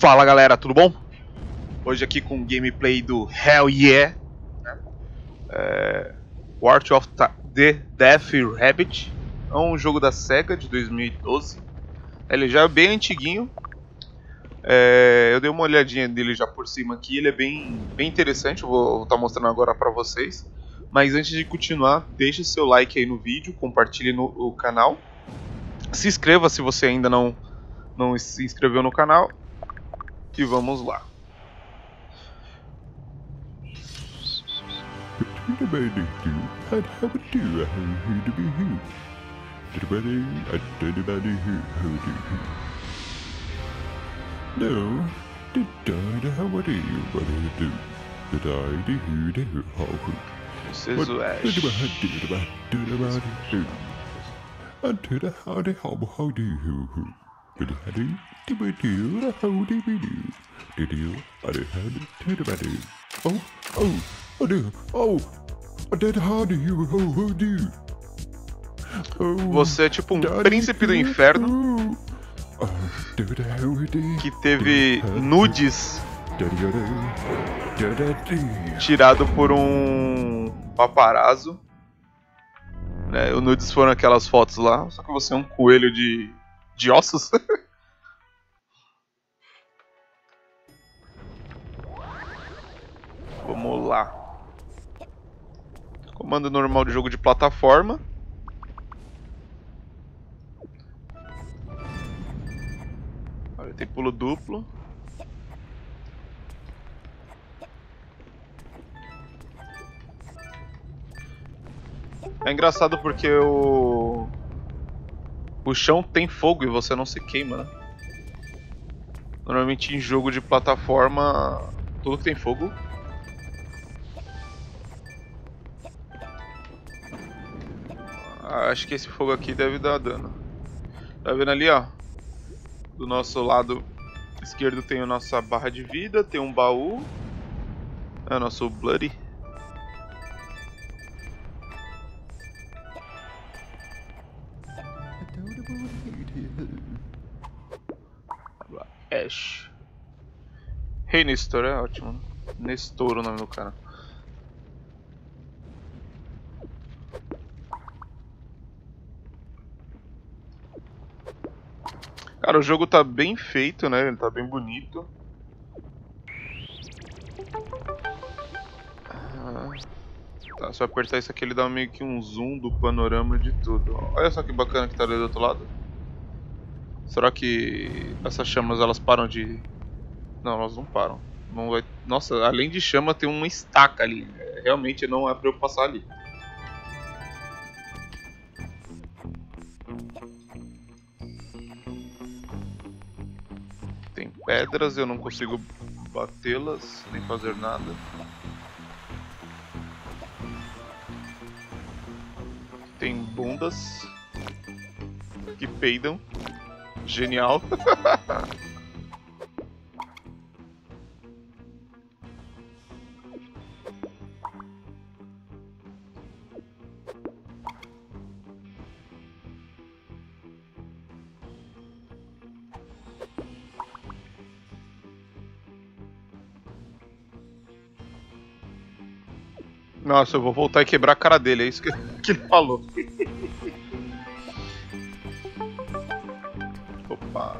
Fala galera, tudo bom? Hoje aqui com gameplay do Hell Yeah né? é, War of the Death Rabbit. É um jogo da SEGA de 2012 Ele já é bem antiguinho. É, Eu dei uma olhadinha nele já por cima aqui. Ele é bem, bem interessante, eu vou estar tá mostrando agora pra vocês. Mas antes de continuar, deixe seu like aí no vídeo. Compartilhe no canal. Se inscreva se você ainda não, não se inscreveu no canal e vamos lá. No, did I how what do you what do you do? Did I do who do how who? This is o Ash. Unto the how the how how do you who? Did I do? Oh, oh, oh, oh, you, oh, oh. Você é tipo um príncipe do inferno? que teve nudes tirado por um paparazzo. Né, o nudes foram aquelas fotos lá, só que você é um coelho de, de ossos. Vamos lá. Comando normal de jogo de plataforma. Olha, tem pulo duplo. É engraçado porque o... O chão tem fogo e você não se queima, né? Normalmente em jogo de plataforma, tudo que tem fogo acho que esse fogo aqui deve dar dano. Tá vendo ali, ó? Do nosso lado esquerdo tem a nossa barra de vida, tem um baú. É o nosso Bloody. Ash. Rei hey, Nestor, é ótimo. Nestor o nome do cara. Cara, o jogo tá bem feito, né? Ele tá bem bonito. Ah, tá, se eu apertar isso aqui ele dá meio que um zoom do panorama de tudo. Olha só que bacana que tá ali do outro lado. Será que essas chamas elas param de... Não, elas não param. Não vai... Nossa, além de chama tem uma estaca ali. Realmente não é pra eu passar ali. Pedras, eu não consigo batê-las, nem fazer nada. Tem bundas que peidam. Genial. Nossa, eu vou voltar e quebrar a cara dele, é isso que, que ele falou. Opa.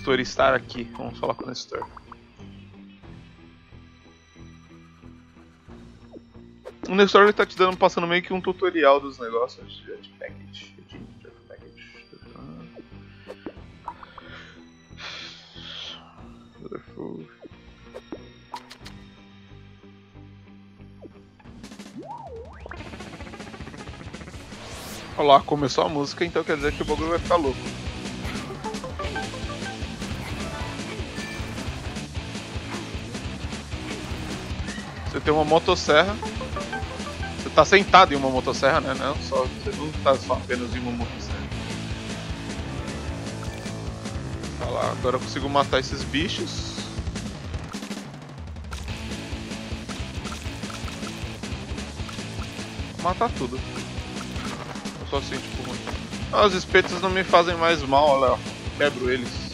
Nestor estar aqui. Vamos falar com o Nestor. O Nestor ele tá te dando, passando meio que um tutorial dos negócios de Jet Package. Jet Package. Olha lá, começou a música, então quer dizer que o bagulho vai ficar louco. Tem uma motosserra. Você tá sentado em uma motosserra, né? Não, só, você não tá só apenas em uma motosserra. Tá lá, agora eu consigo matar esses bichos. Matar tudo. Eu só assim, tipo. Ah, os espetos não me fazem mais mal, olha. Quebro eles.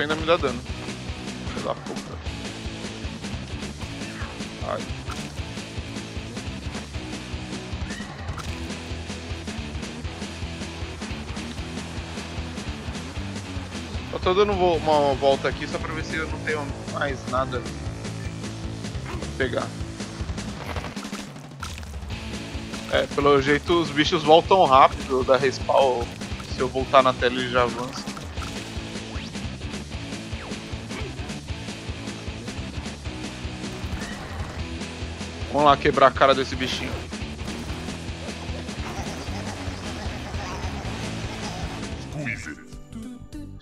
Ainda me dá dano. Filho da puta. Ai. Eu tô dando uma volta aqui só pra ver se eu não tenho mais nada pra pegar. É, pelo jeito os bichos voltam rápido da respawn. Se eu voltar na tela ele já avança. Vamos lá quebrar a cara desse bichinho.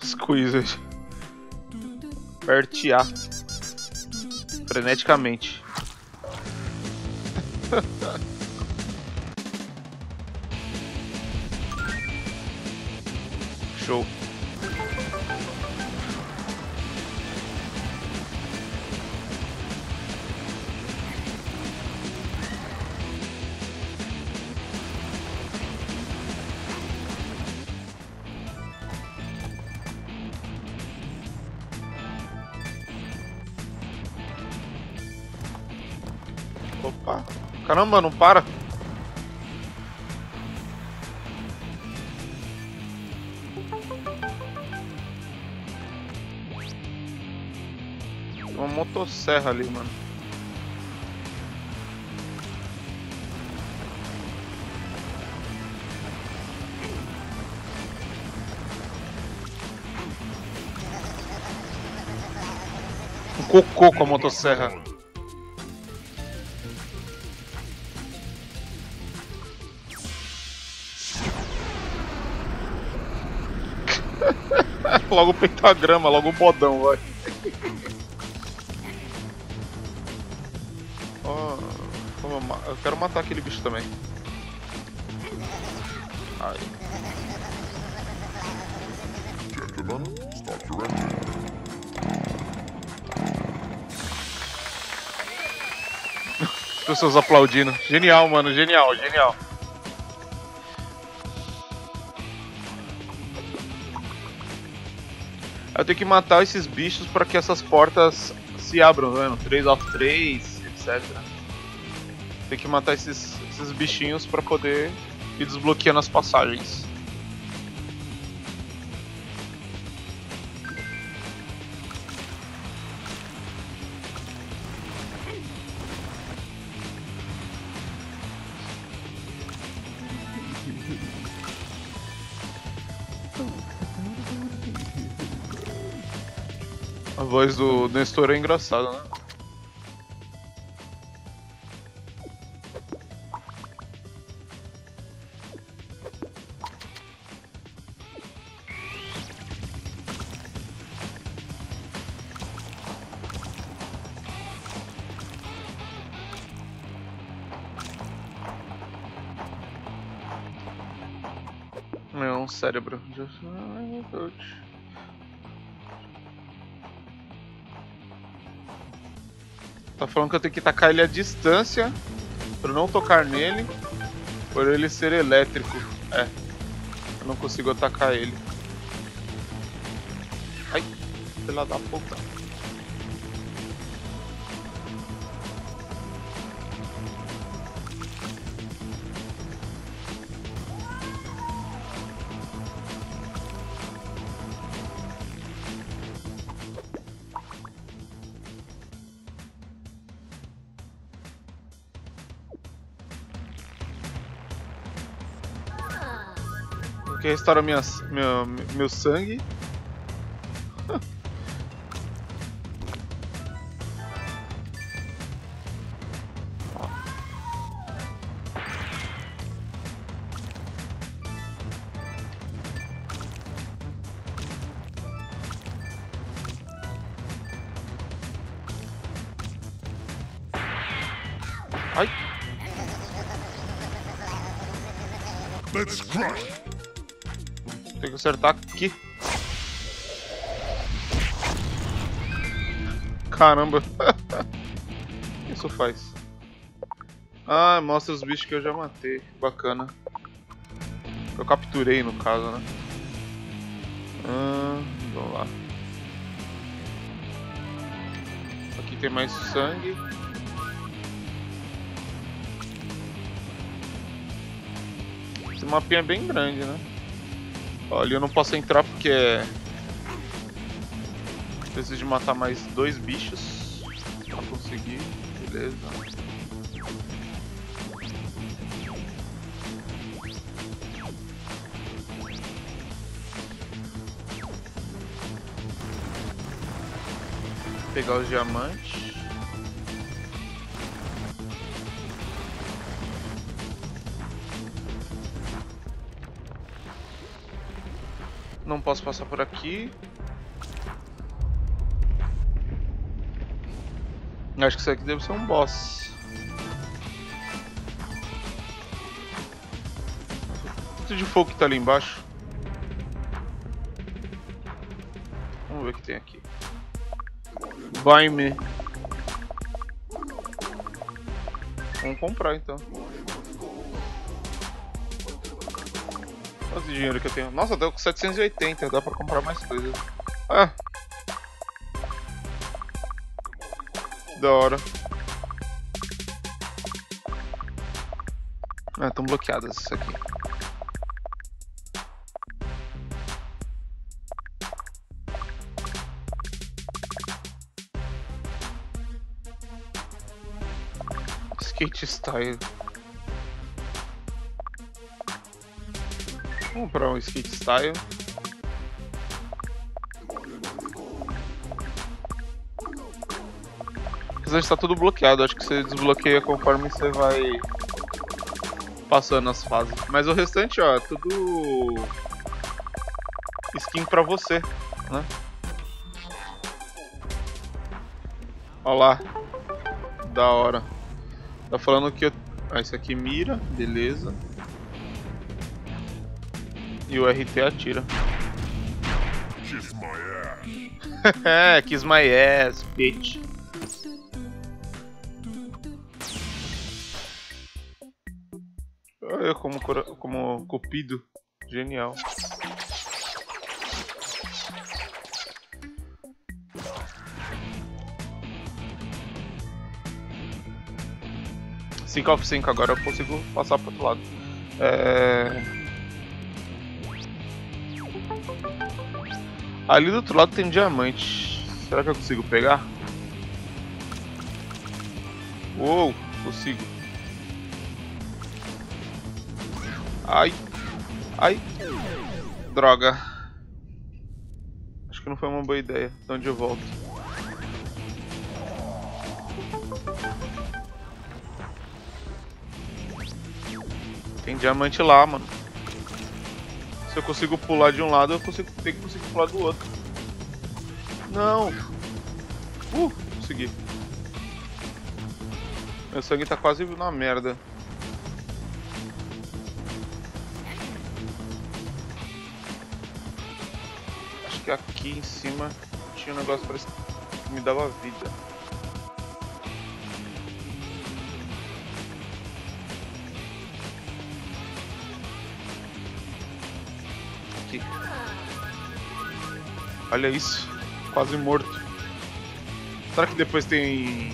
Squeeze. Apertear. Freneticamente. Show. Caramba, não para. Uma motosserra ali, mano. Um cocô com a motosserra. Logo o pentagrama, logo o bodão, vai. Ma- eu quero matar aquele bicho também. Ai. Gentlemen, start your engine. As pessoas aplaudindo. Genial, mano, genial, genial. Tenho que matar esses bichos para que essas portas se abram, tá vendo? 3 of 3, etc. Tem que matar esses, esses bichinhos para poder ir desbloqueando as passagens. Voz do Nestor é engraçada, né? É um cérebro. Ai, falando que eu tenho que tacar ele à distância eu não tocar nele, por ele ser elétrico. É. Eu não consigo atacar ele. Ai, filha da puta. restaura minha, meu, meu sangue. Let's crush! Tem que acertar aqui. Caramba. Isso faz. Ah, mostra os bichos que eu já matei. Bacana. Eu capturei no caso, né? Ah, vamos lá. Aqui tem mais sangue. Esse mapinha é bem grande, né? Olha, eu não posso entrar porque é... Preciso de matar mais dois bichos pra conseguir. Beleza. Pegar os diamantes. Não posso passar por aqui. Acho que isso aqui deve ser um boss. Quanto de fogo que tá ali embaixo? Vamos ver o que tem aqui. Buy me. Vamos comprar então. Quanto dinheiro que eu tenho? Nossa, deu com 780, dá pra comprar mais coisas. Ah! Da hora. Ah, estão bloqueadas isso aqui. Skate style. Comprar um skate style. Apesar de estar tudo bloqueado, acho que você desbloqueia conforme você vai passando as fases. Mas o restante, ó, é tudo skin pra você, né? Olha lá. Da hora. Tá falando que eu... Ah, isso aqui mira, beleza. E o RT atira. Kiss my ass. Kiss my ass, bitch. Olha eu como, como cupido. Genial. Cinco of 5 agora eu consigo passar pro outro lado. É... Ali do outro lado tem diamante. Será que eu consigo pegar? Uou, consigo. Ai. Ai. Droga. Acho que não foi uma boa ideia. De onde eu volto? Tem diamante lá, mano. Se eu consigo pular de um lado, eu consigo, tenho que conseguir pular do outro. Não. Uh, consegui. Meu sangue tá quase na merda. Acho que aqui em cima tinha um negócio que me dava vida. Olha isso, quase morto. Será que depois tem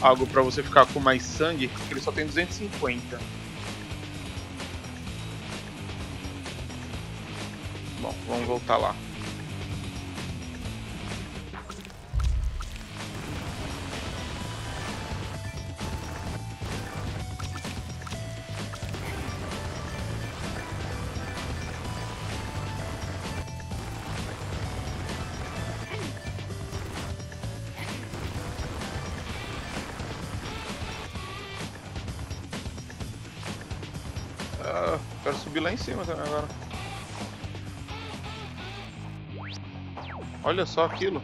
algo pra você ficar com mais sangue? Porque ele só tem 250. Bom, vamos voltar lá. Olha só aquilo.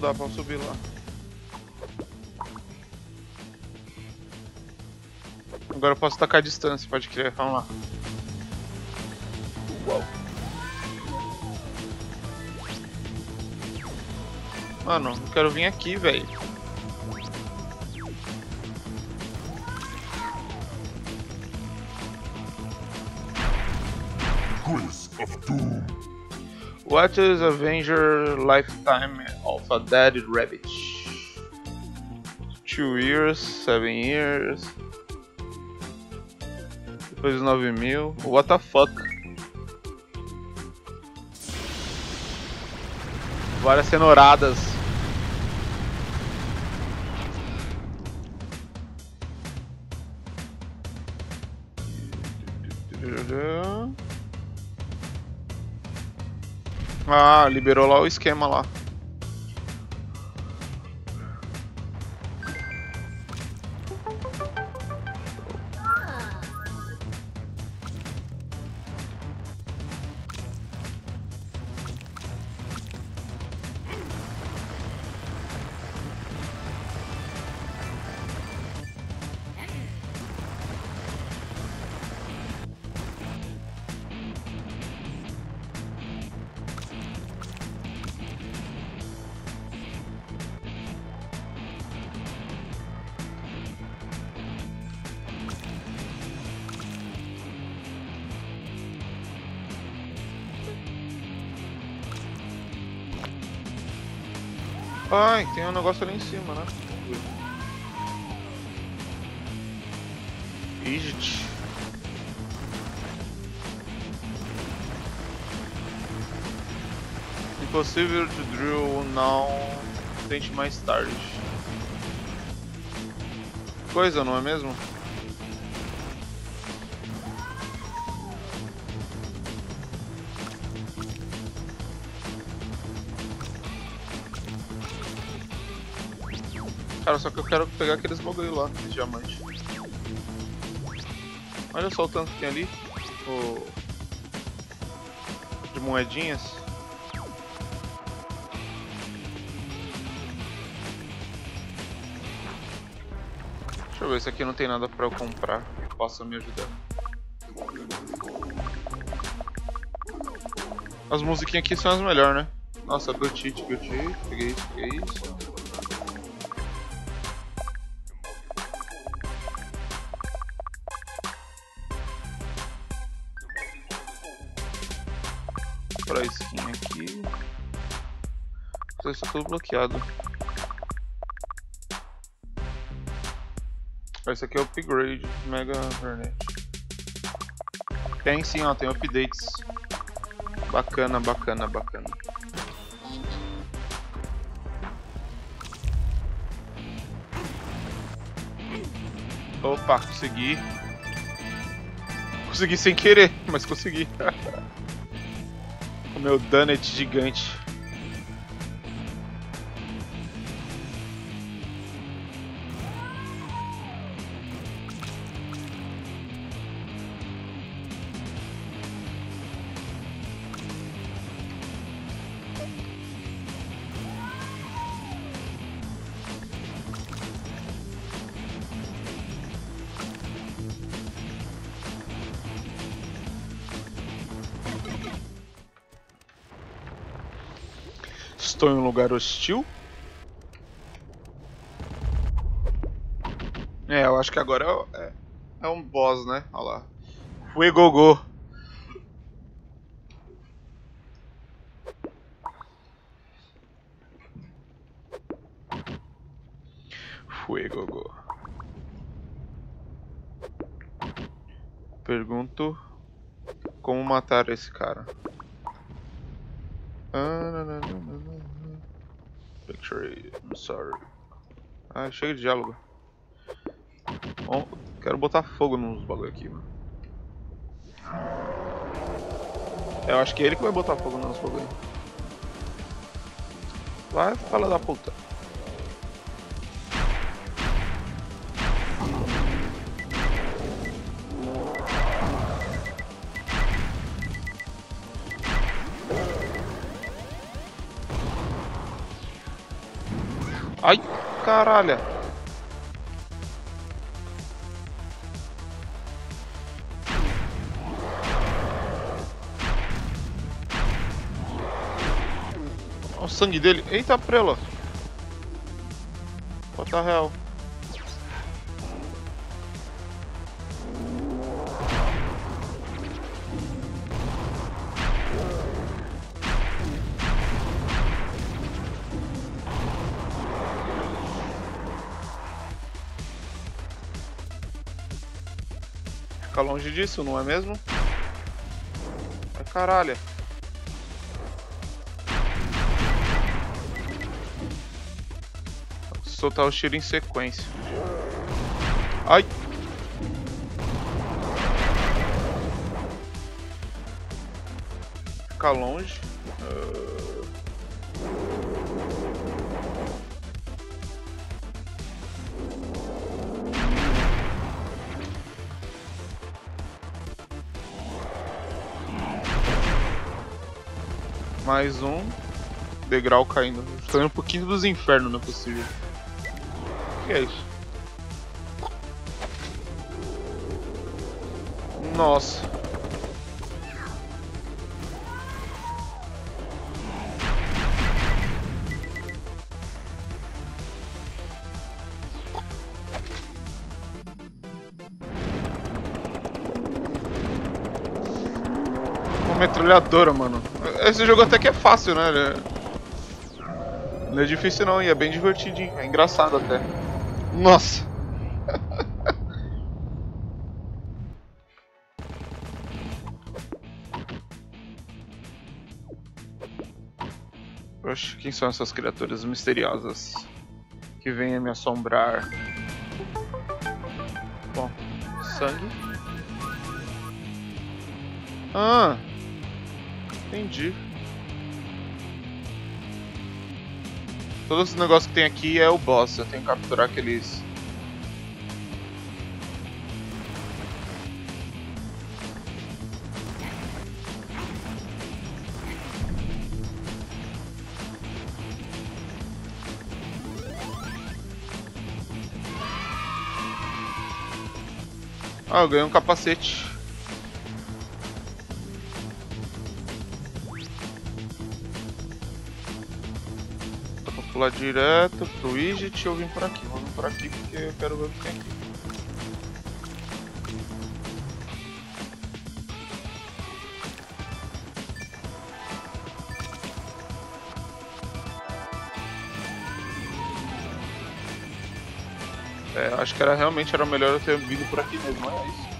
dá pra subir lá. Agora eu posso tacar a distância, pode crer, vamos lá. Mano, eu quero vir aqui, velho. What is Avenger lifetime of a dead rabbit? Two years, seven years. Depois nove mil. What the fuck? Várias cenouradas. Ah, liberou lá o esquema lá. Ai, tem um negócio ali em cima, né? Ixi. Impossível to drill não. Tente mais tarde. Coisa, não é mesmo? Cara, só que eu quero pegar aqueles bagulho lá, de diamante. Olha só o tanto que tem ali. O... De moedinhas. Deixa eu ver, se aqui não tem nada pra eu comprar que possa me ajudar. As musiquinhas aqui são as melhores, né? Nossa, Gucci, Gucci, peguei isso, peguei isso. Tudo bloqueado. Esse aqui é o upgrade Mega Vernet. Tem sim, ó, tem updates. Bacana, bacana, bacana. Opa, consegui. Consegui sem querer, mas consegui. o meu Dunnett gigante. Lugar hostil. É, eu acho que agora é, é, um boss, né? Olha lá. Fuegogô. Fuegogô. Pergunto como matar esse cara. Ah, não, não, não, Picture, I'm sorry. Ah, chega de diálogo. Bom, quero botar fogo nos bagulho aqui, mano. Eu acho que é ele que vai botar fogo nos bagulho. Vai, fala da puta. Caralho. Olha o sangue dele. Eita, prela. What the hell? Fica longe disso, não é mesmo? Ai, caralho. Soltar o tiro em sequência. Ai! Fica longe. Mais um degrau caindo. Tô indo pouquinho dos infernos, não é possível. O que é isso? Nossa. Uma metralhadora, mano. Esse jogo até que é fácil, né? Não é difícil não, e é bem divertidinho, é engraçado até. Nossa! Oxe, quem são essas criaturas misteriosas que vêm me assombrar? Bom, sangue. Ah! Entendi. Todos os negócios que tem aqui é o boss, eu tenho que capturar aqueles. Ah, eu ganhei um capacete. Pular direto pro widget eu vim por aqui. Vou vir por aqui porque eu quero ver o que tem aqui. É, acho que era realmente era melhor eu ter vindo por aqui mesmo, é isso.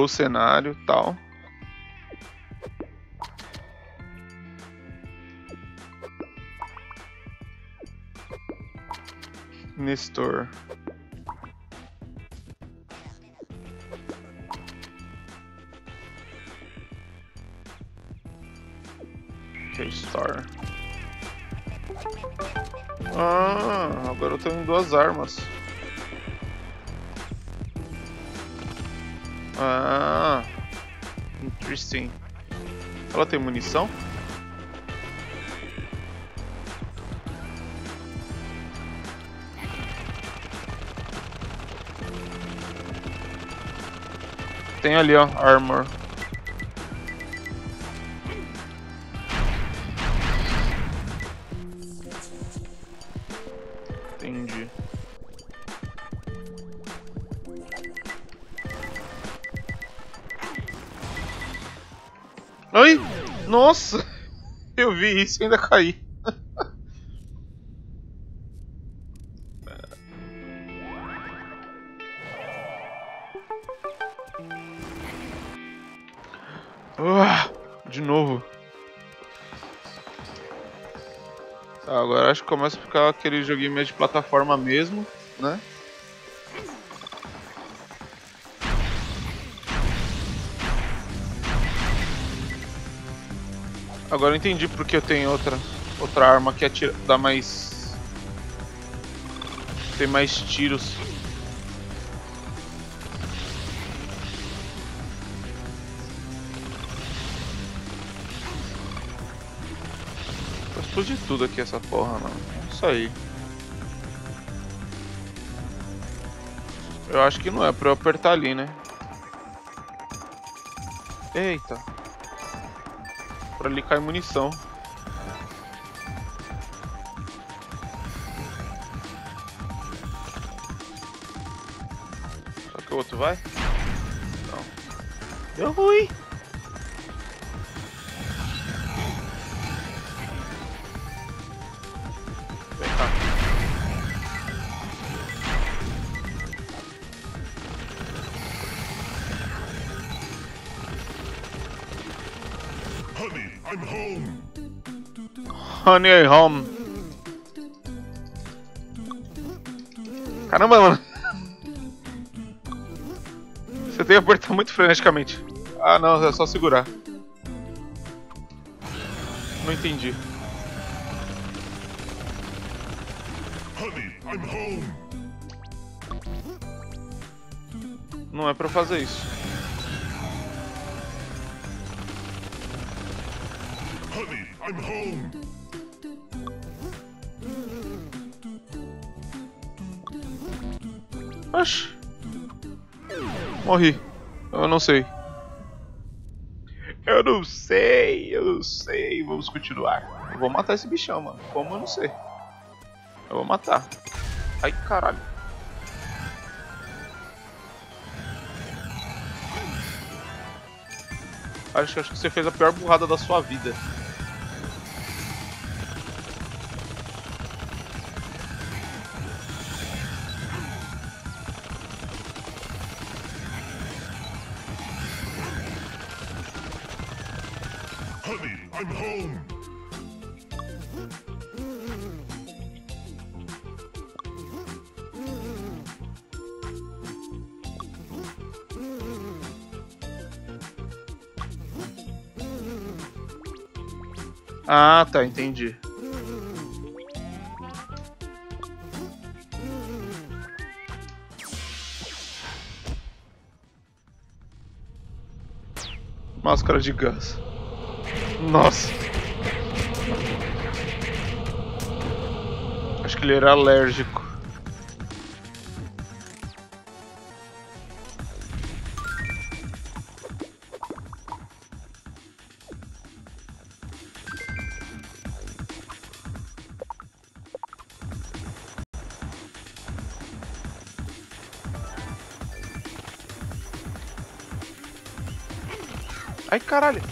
Mudou o cenário tal. Nestor. Restore. Ah, agora eu tenho duas armas. Ah, interesting. Ela tem munição? Tem ali, ó, armor. Eu vi isso e ainda caí. uh, de novo. Tá, agora acho que começa a ficar aquele joguinho meio de plataforma mesmo, né? Agora eu entendi porque eu tenho outra outra arma que atira, dá mais tem mais tiros. Vou explodir tudo aqui essa porra, não. É isso aí. Eu acho que não é pra eu apertar ali, né? Eita. Por ali cai munição. Que o outro vai? Não. Deu ruim. Honey Home. Caramba, mano. Você tem que apertar muito freneticamente. Ah, não, é só segurar. Não entendi. Honey, I'm home. Não é pra fazer isso. Oxi. Morri. Eu não sei. Eu não sei, eu não sei. Vamos continuar. Eu vou matar esse bichão, mano. Como eu não sei. Eu vou matar. Ai, caralho. Acho, acho que você fez a pior burrada da sua vida. Ah, tá, entendi. Máscara de gás. Nossa. Acho que ele era alérgico. Caralho.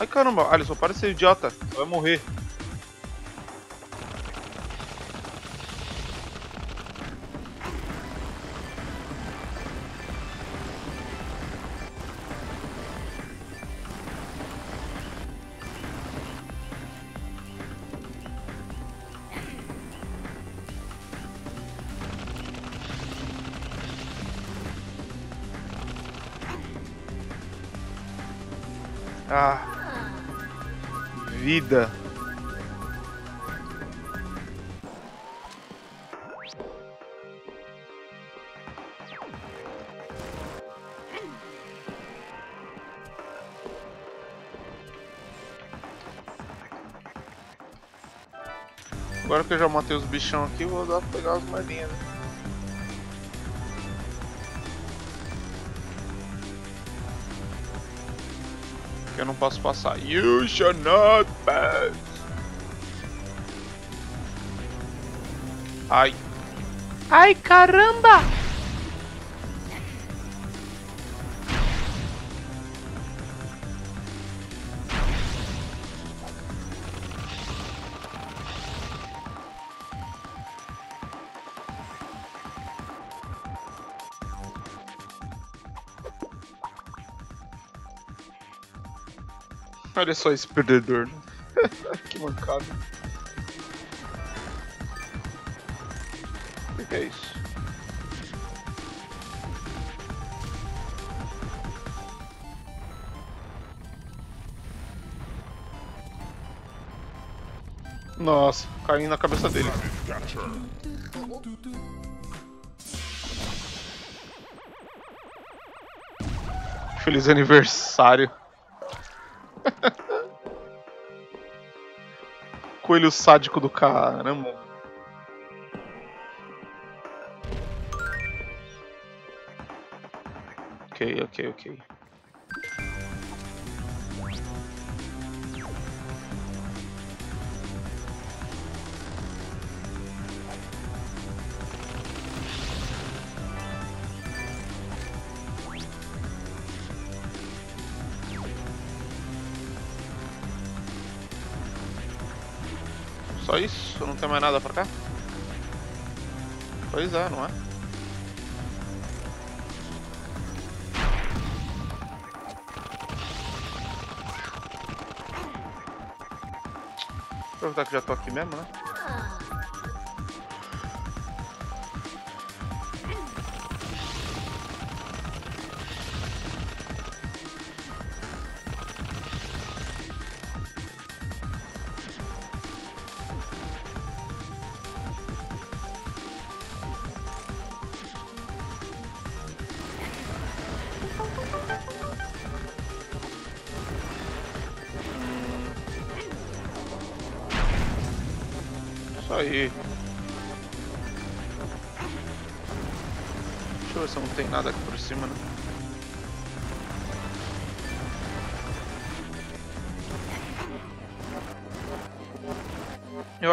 Ai, caramba. Alisson, para de ser idiota. Vai morrer. Ah. Vida. Agora que eu já matei os bichão aqui, vou dar pra pegar as moedinhas, né? Eu não posso passar. You shall not pass. Ai. Ai, caramba! Olha só esse perdedor. Né? que mancada. O que, que é isso? Nossa, caindo na cabeça dele. Feliz aniversário. Coelho sádico do caramba. Ok, ok, ok. Só isso? Não tem mais nada pra cá? Pois é, não é? Aproveitar que já tô aqui mesmo, né?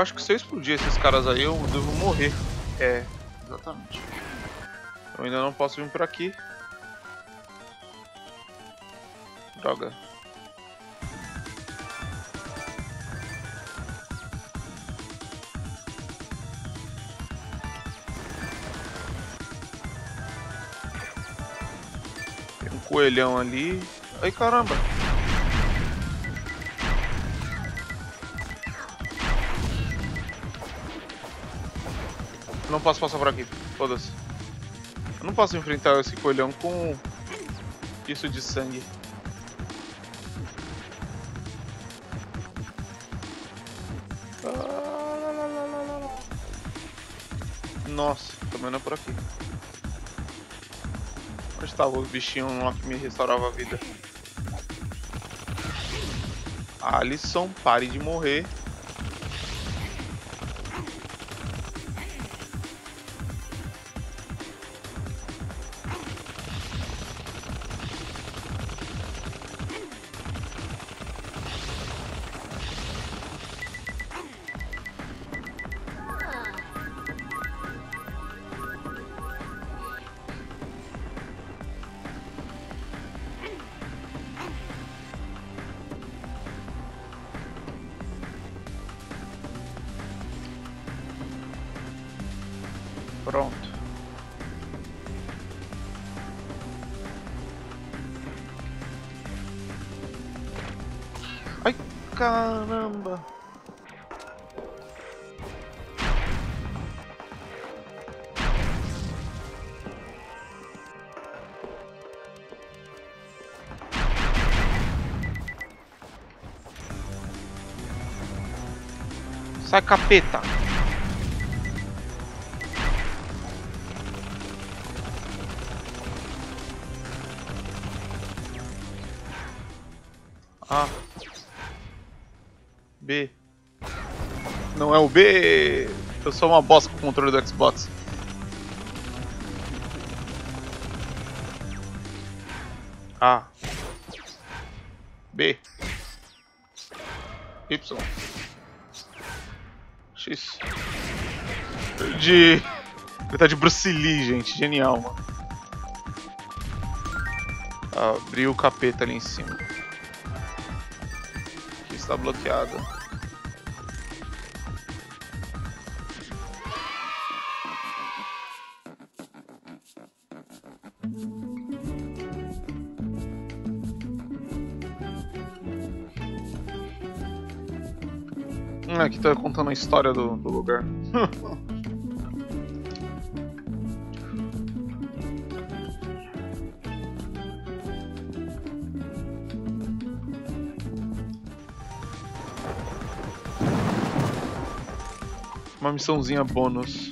Eu acho que se eu explodir esses caras aí, eu devo morrer. É, exatamente. Eu ainda não posso vir por aqui. Droga. Tem um coelhão ali. Ai caramba. Posso passar por aqui. Foda-se. Eu não posso enfrentar esse coelhão com isso de sangue. Nossa, também não é por aqui. Onde estava o bichinho lá que me restaurava a vida? Alisson, pare de morrer. Caramba. Sai capeta. B. Eu sou uma bosta com o controle do Xbox. A. B. Y. X. De. Ele tá de Bruce Lee, gente. Genial, mano. Abriu o capeta ali em cima está bloqueada. Aqui tá contando a história do, do lugar. Uma missãozinha bônus.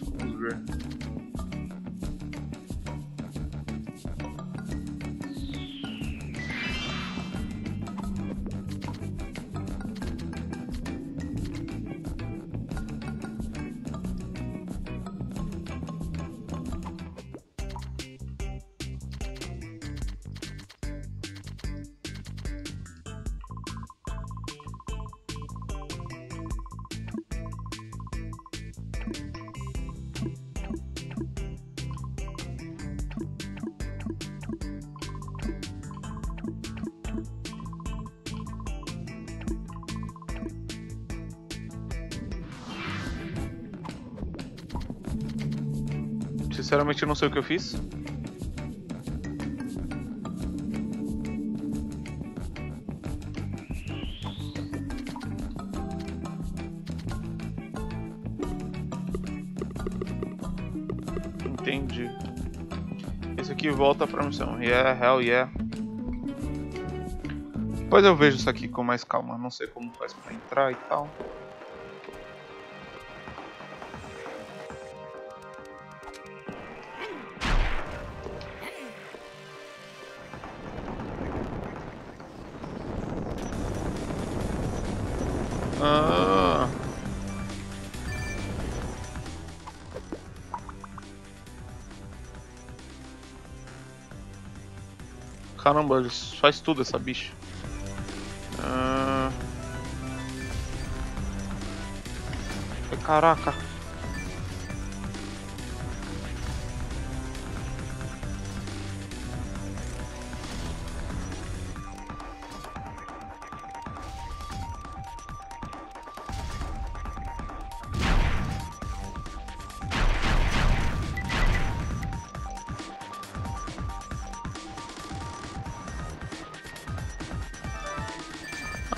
Sinceramente, eu não sei o que eu fiz. Entendi. Esse aqui volta pra missão. Yeah, hell yeah. Depois eu vejo isso aqui com mais calma. Não sei como faz pra entrar e tal. Caramba, faz tudo essa bicha. Ah. Caraca.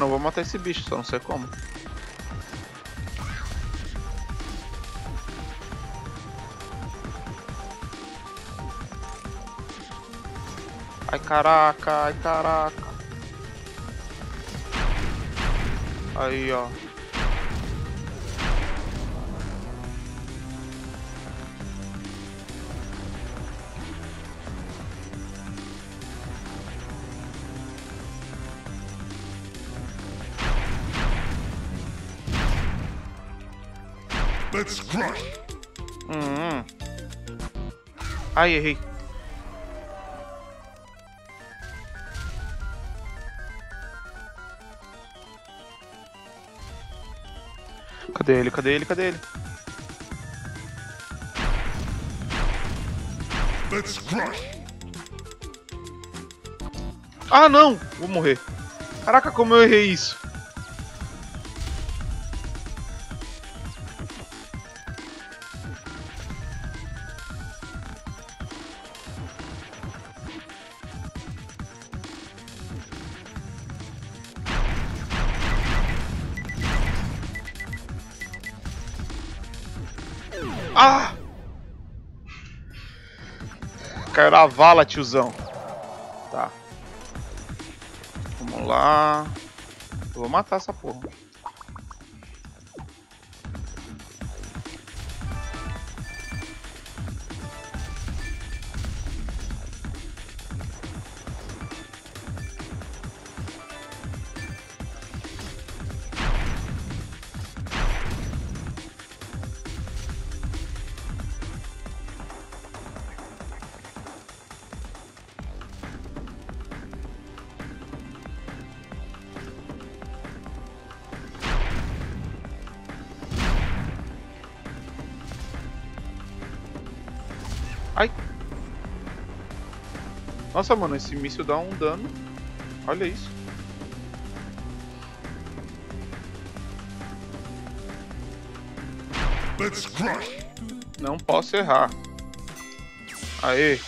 Não vou matar esse bicho, só não sei como. Ai caraca, ai caraca. Aí ó. Hum. Ai, errei. Cadê ele? Cadê ele? Cadê ele? Ah, não! Vou morrer. Caraca, como eu errei isso. Caiu na vala, tiozão. Tá. Vamos lá. Eu vou matar essa porra. Nossa, mano, esse míssil dá um dano. Olha isso. Não posso errar. Aê.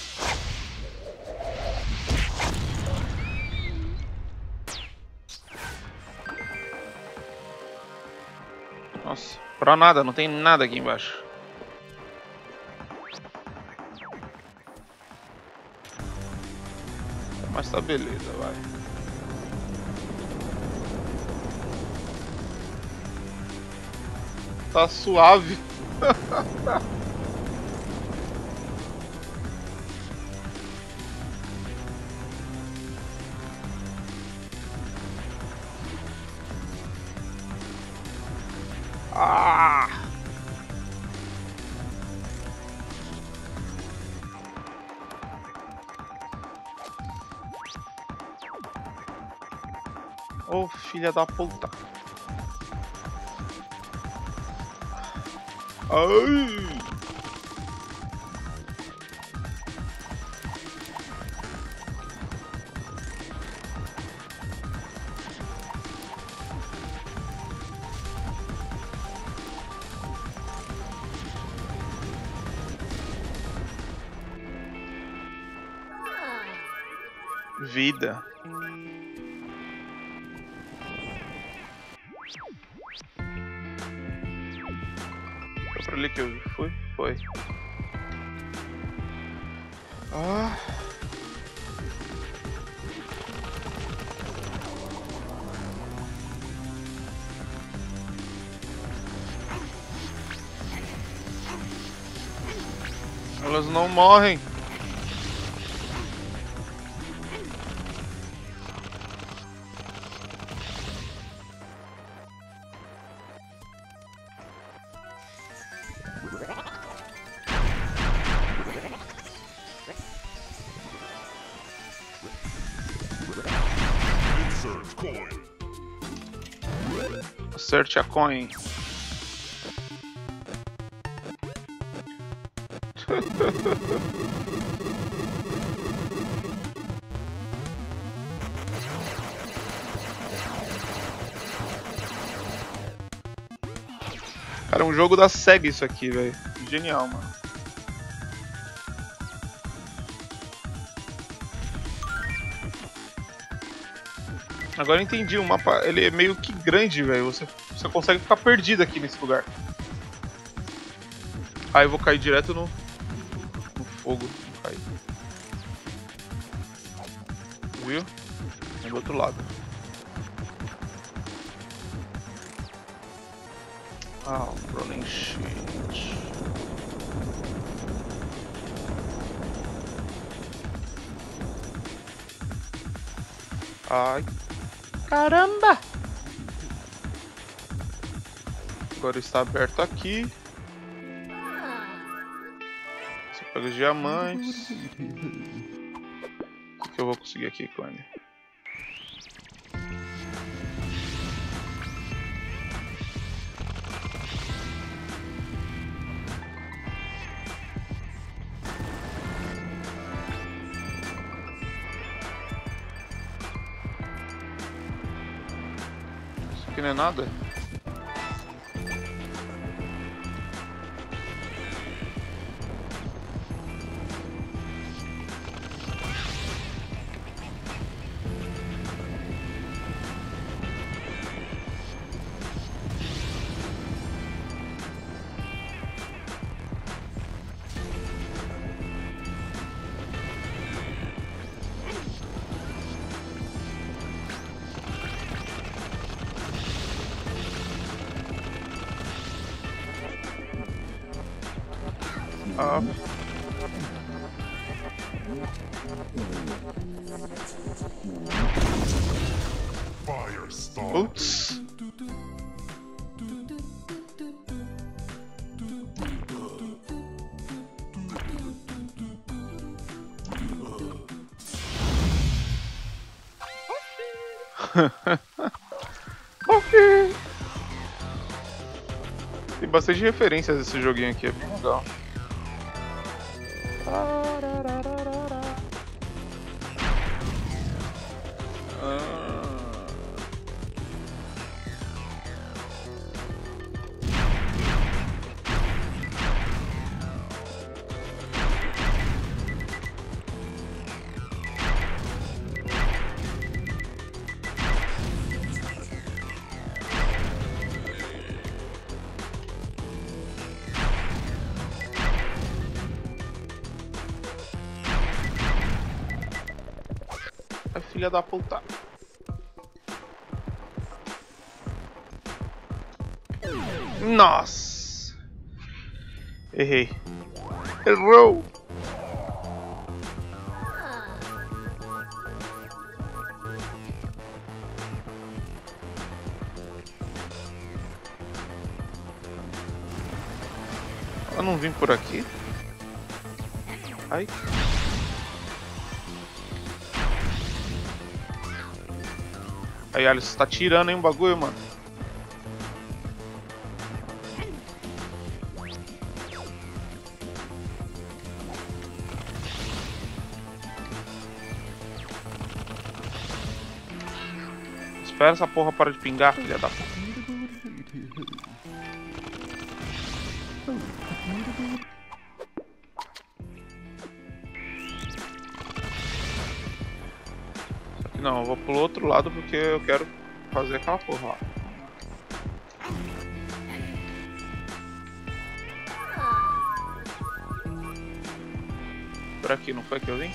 Nossa, pra nada, não tem nada aqui embaixo. Mas tá beleza, vai. Tá suave. da puta. Ai! Elas não morrem. Acerte a coin. Cara, é um jogo da SEGA isso aqui, velho. Genial, mano. Agora eu entendi, o mapa ele é meio que grande, velho. Você, você consegue ficar perdido aqui nesse lugar. Ah, eu vou cair direto no fogo. Cair. Viu? É do outro lado. Ah, rolling shit. Ai. Caramba! Agora está aberto aqui. Você pega os diamantes. O que eu vou conseguir aqui com ele? Aqui não é nada? Bastante referências desse joguinho aqui, é bem legal. Da puta. Nossa! Errei. Errou! Aí, Alice, você tá tirando, hein, o bagulho, mano. Espera essa porra para de pingar, filha da puta. Vou pro outro lado porque eu quero fazer aquela porra lá. Por aqui, não foi que eu vim?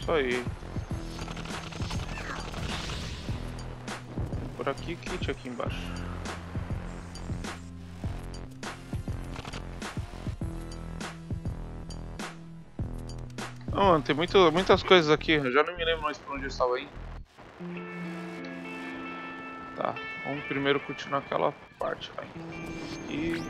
Isso aí. Por aqui, kit aqui embaixo. Não, mano, tem muito, muitas coisas aqui. Eu já não me lembro mais pra onde eu estava indo. Tá, vamos primeiro continuar aquela parte. E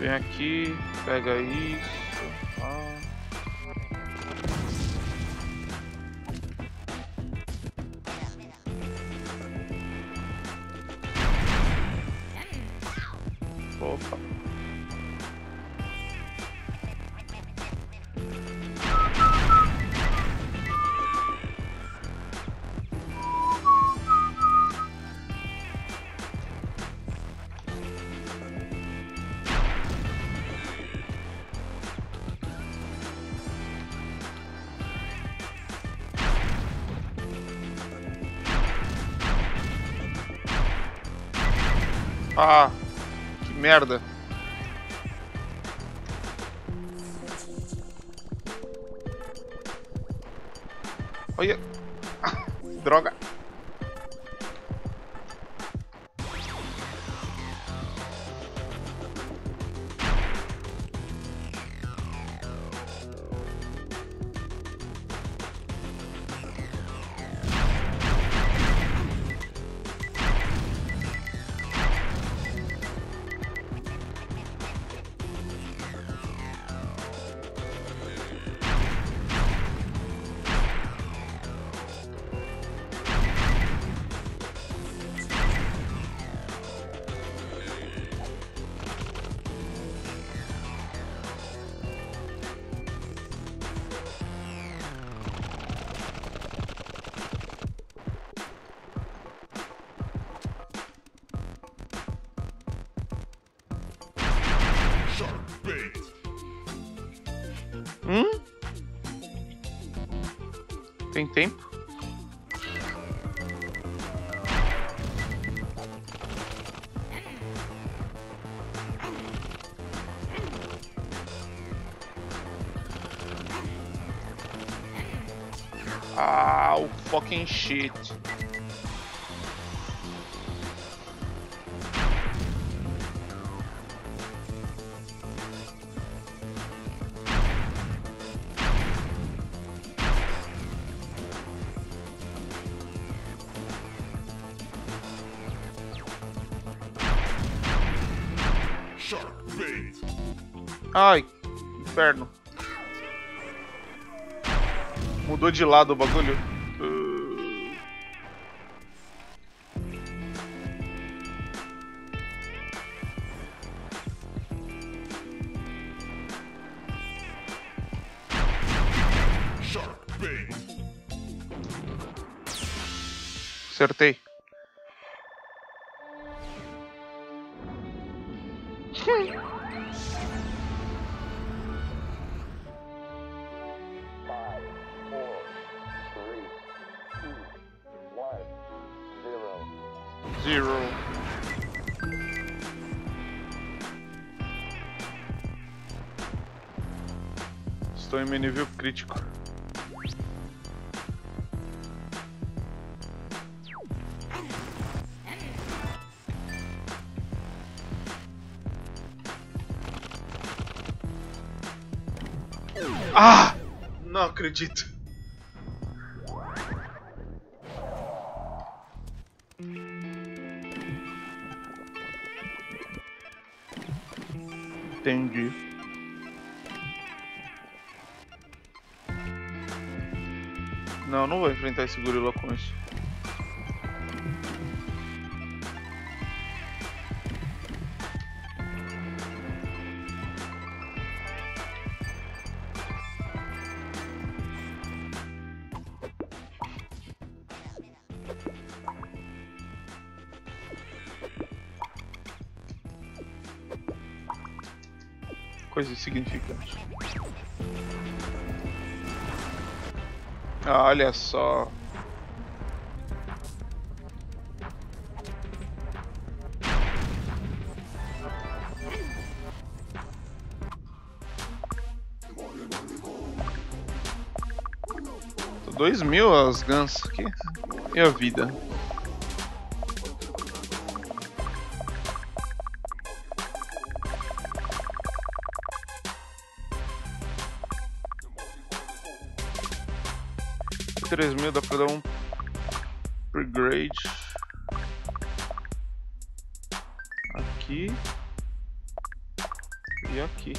Vem aqui, pega isso. Ah, que merda. Olha. Droga. Fucking shit. Ai, inferno. Mudou de lado o bagulho. Acertei. Zero. Estou em meu nível crítico. Acredito. Entendi. Não, não vou enfrentar esse gorila com isso. Insignificante. Ah, olha só. Dois mil as guns aqui. E a vida? Três mil dá pra dar um upgrade aqui e aqui.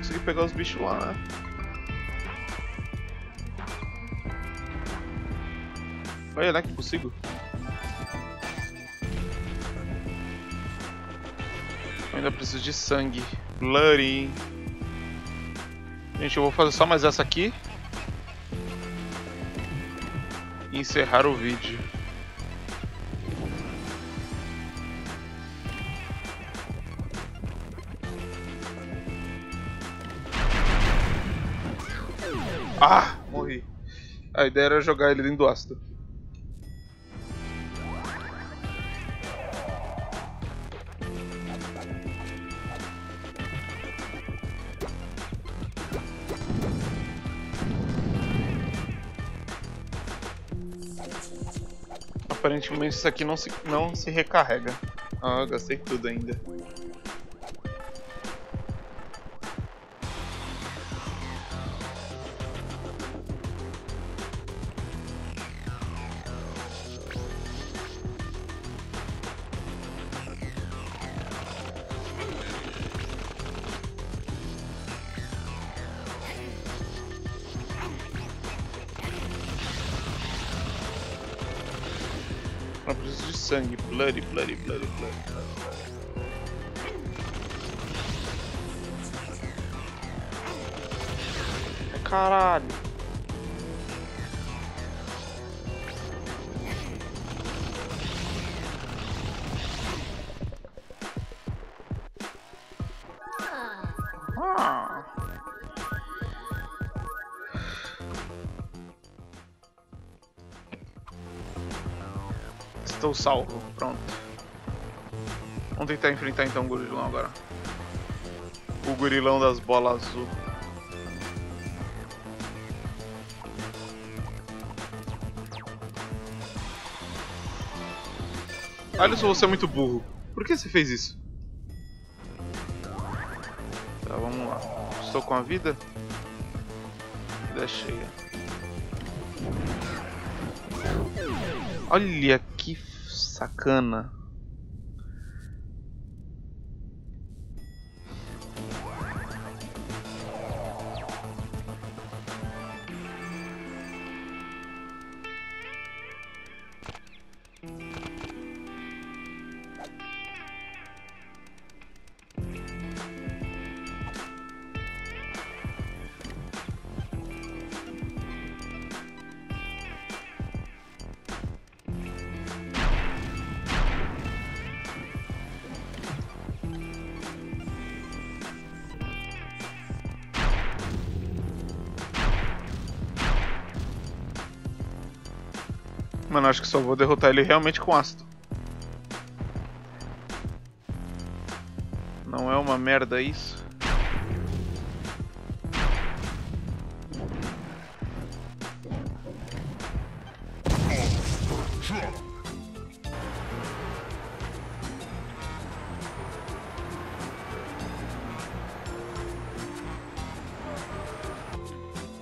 Conseguir pegar os bichos lá, né? Olha lá que consigo. Eu ainda preciso de sangue. Bloody. Gente, eu vou fazer só mais essa aqui. E encerrar o vídeo. A ideia era jogar ele dentro do ácido. Aparentemente isso aqui não se, não se recarrega. Ah, gastei tudo ainda. Bloody, bloody, bloody, bloody. Caralho. Salvo, pronto. Vamos tentar enfrentar então o gorilão agora. O gorilão das bolas azul. Alisson, você é muito burro. Por que você fez isso? Tá, vamos lá. Estou com a vida? Vida cheia. Olha sacana. Mano, acho que só vou derrotar ele realmente com ácido. Não é uma merda isso?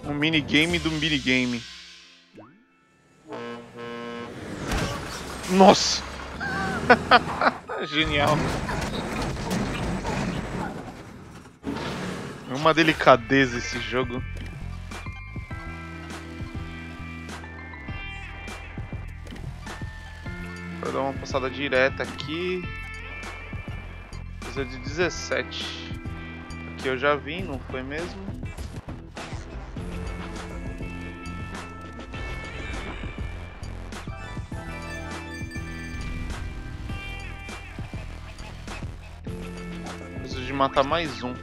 Um minigame do minigame. Nossa! Genial. É uma delicadeza esse jogo. Vou dar uma passada direta aqui. Coisa de 17. Aqui eu já vim, não foi mesmo? Matar mais um.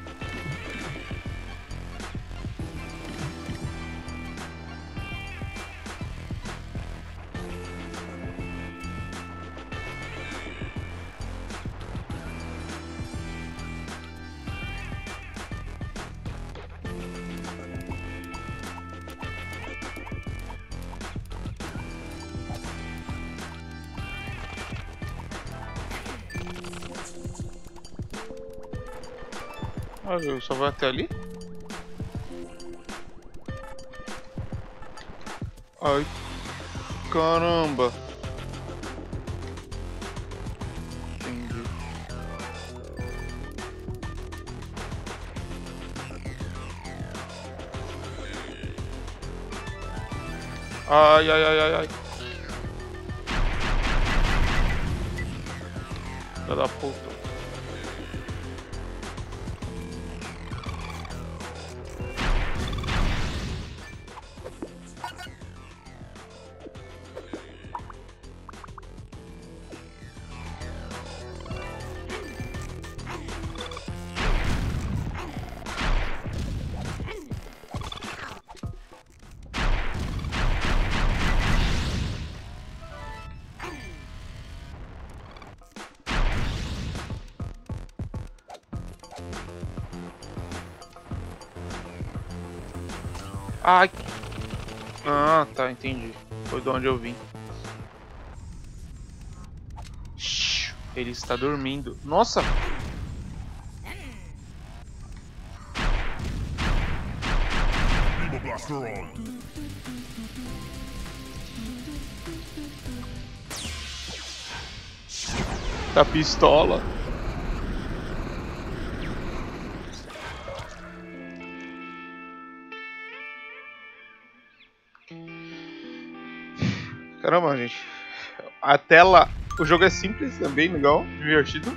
Eu só vou até ali? Ai, caramba. Ai, ai, ai, ai, ai. Filha da puta. Tá, entendi. Foi de onde eu vim. Ele está dormindo. Nossa! Da pistola. A tela. O jogo é simples, é bem legal, divertido.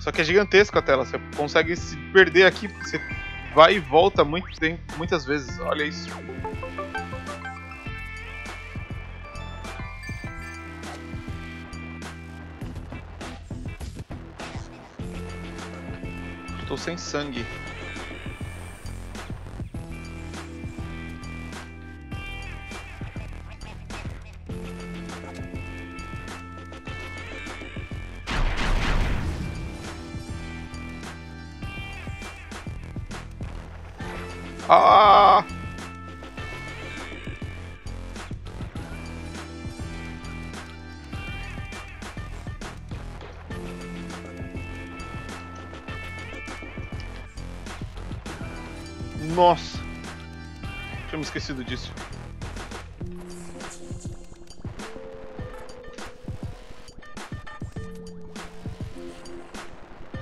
Só que é gigantesco a tela. Você consegue se perder aqui. Você vai e volta muito tempo, muitas vezes. Olha isso. Estou sem sangue. Ah! Nossa! Tinha esquecido disso.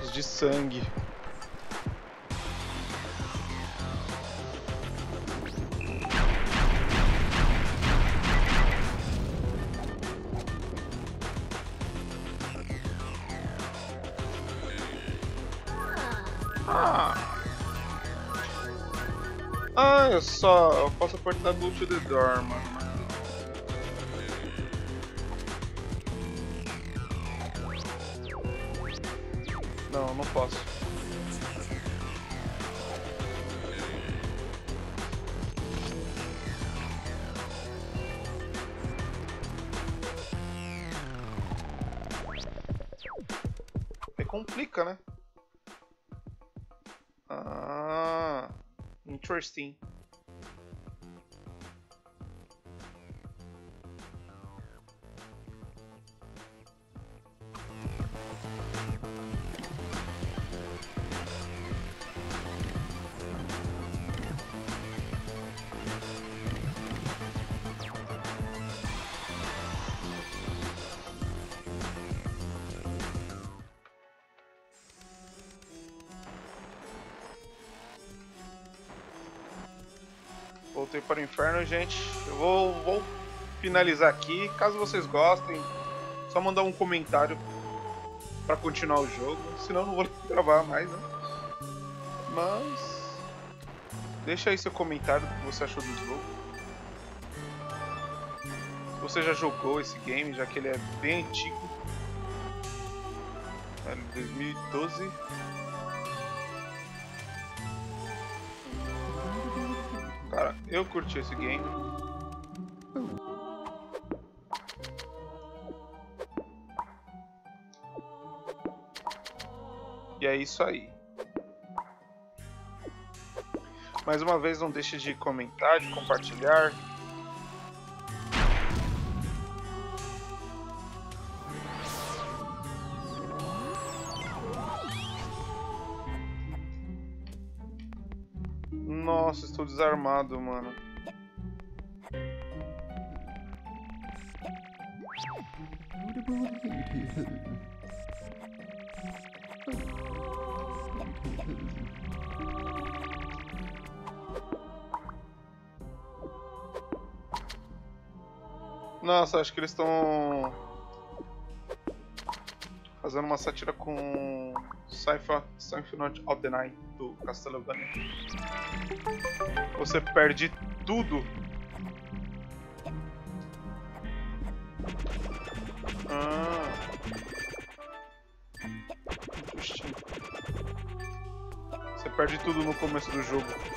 Os de sangue. Do to the door, mano. Não, não posso. Aí complica, né? Ah, interesting. Para o inferno, gente. Eu vou, vou finalizar aqui. Caso vocês gostem, só mandar um comentário para continuar o jogo. Senão não vou gravar mais, né? Mas deixa aí seu comentário do que você achou do jogo. Se você já jogou esse game, já que ele é bem antigo. É de 2012. Eu curti esse game. E é isso aí. Mais uma vez, não deixe de comentar, de compartilhar. Desarmado, mano. Nossa, acho que eles estão fazendo uma sátira com Symphony Symphony of the Night do Castlevania. Você perde tudo. Ah. Justinho. Você perde tudo no começo do jogo.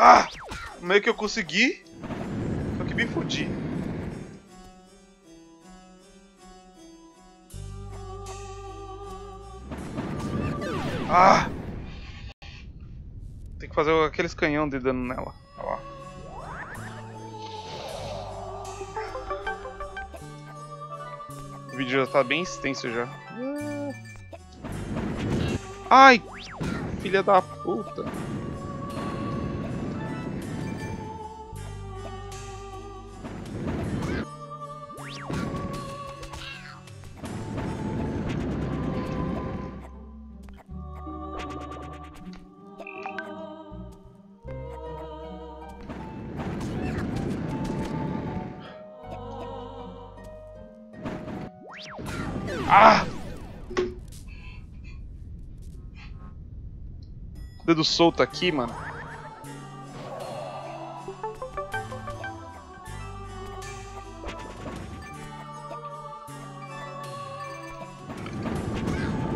Ah! Meio que eu consegui. Só que me fudi. Ah! Tem que fazer aqueles canhão de dano nela. Olha lá. O vídeo já tá bem extenso já. Ai! Filha da puta. Dedo solto aqui, mano.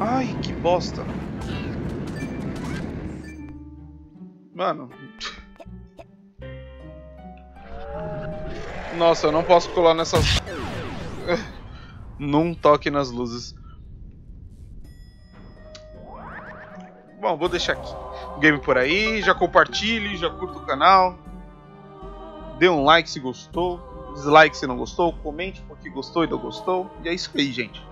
Ai, que bosta. Mano. Nossa, eu não posso colar nessas. Num toque nas luzes. Bom, vou deixar aqui. Game por aí. Já compartilhe, já curta o canal. Dê um like se gostou. Dislike se não gostou. Comente porque gostou e não gostou. E é isso aí, gente.